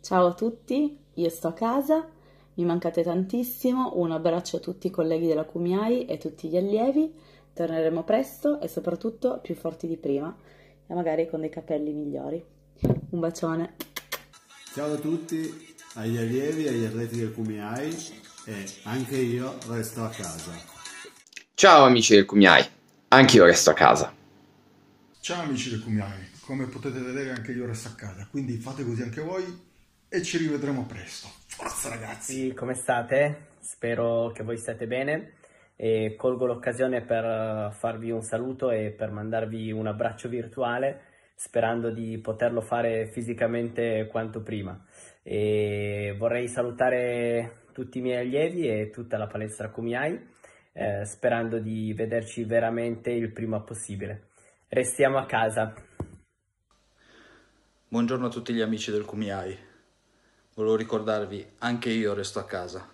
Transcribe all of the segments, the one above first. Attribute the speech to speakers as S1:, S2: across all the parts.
S1: Ciao a tutti, io sto a casa, mi mancate tantissimo, un abbraccio a tutti i colleghi della Cumiai e tutti gli allievi, torneremo presto e soprattutto più forti di prima e magari con dei capelli migliori. Un bacione.
S2: Ciao a tutti, agli allievi, agli atleti del Cumiai e anche io resto a casa.
S3: Ciao amici del Cumiai, anche io resto a casa.
S4: Ciao amici del Cumiai, come potete vedere anche io resto a casa, quindi fate così anche voi e ci rivedremo presto. Forza ragazzi!
S5: Sì, come state? Spero che voi stiate bene e colgo l'occasione per farvi un saluto e per mandarvi un abbraccio virtuale sperando di poterlo fare fisicamente quanto prima. E vorrei salutare tutti i miei allievi e tutta la palestra Cumiai eh, sperando di vederci veramente il prima possibile. Restiamo a casa.
S6: Buongiorno a tutti gli amici del Cumiai. Volevo ricordarvi, anche io resto a casa.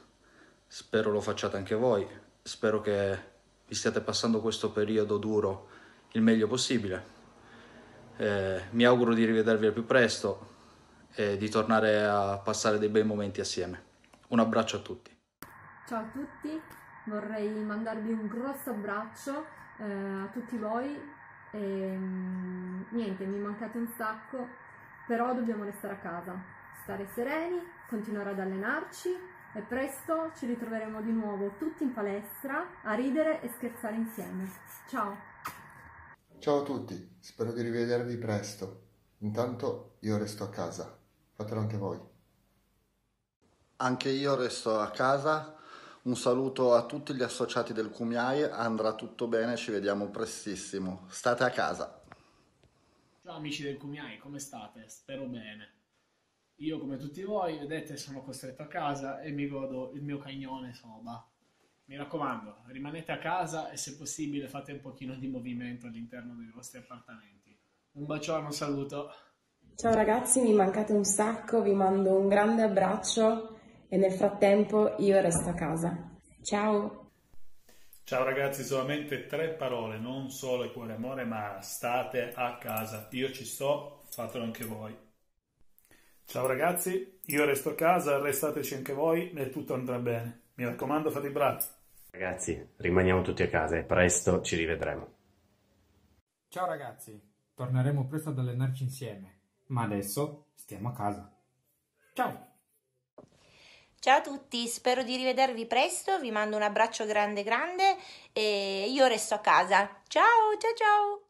S6: Spero lo facciate anche voi. Spero che vi stiate passando questo periodo duro il meglio possibile. Eh, mi auguro di rivedervi al più presto e di tornare a passare dei bei momenti assieme. Un abbraccio a tutti.
S7: Ciao a tutti, vorrei mandarvi un grosso abbraccio eh, a tutti voi. E, mm, niente, mi mancate un sacco, però dobbiamo restare a casa stare sereni, continuare ad allenarci e presto ci ritroveremo di nuovo tutti in palestra a ridere e scherzare insieme. Ciao!
S8: Ciao a tutti, spero di rivedervi presto. Intanto io resto a casa, fatelo anche voi.
S9: Anche io resto a casa. Un saluto a tutti gli associati del Cumiai, andrà tutto bene, ci vediamo prestissimo. State a casa.
S10: Ciao amici del Cumiai, come state? Spero bene. Io come tutti voi, vedete, sono costretto a casa e mi godo il mio cagnone Soba. Mi raccomando, rimanete a casa e se possibile fate un pochino di movimento all'interno dei vostri appartamenti. Un bacione, un saluto.
S11: Ciao ragazzi, mi mancate un sacco, vi mando un grande abbraccio e nel frattempo io resto a casa. Ciao!
S12: Ciao ragazzi, solamente tre parole, non solo il cuore amore, ma state a casa. Io ci sto, fatelo anche voi. Ciao ragazzi, io resto a casa, restateci anche voi e tutto andrà bene. Mi raccomando, fate i bravi.
S13: Ragazzi, rimaniamo tutti a casa e presto ci rivedremo.
S14: Ciao ragazzi, torneremo presto ad allenarci insieme, ma adesso stiamo a casa. Ciao!
S15: Ciao a tutti, spero di rivedervi presto, vi mando un abbraccio grande grande e io resto a casa. Ciao, ciao ciao!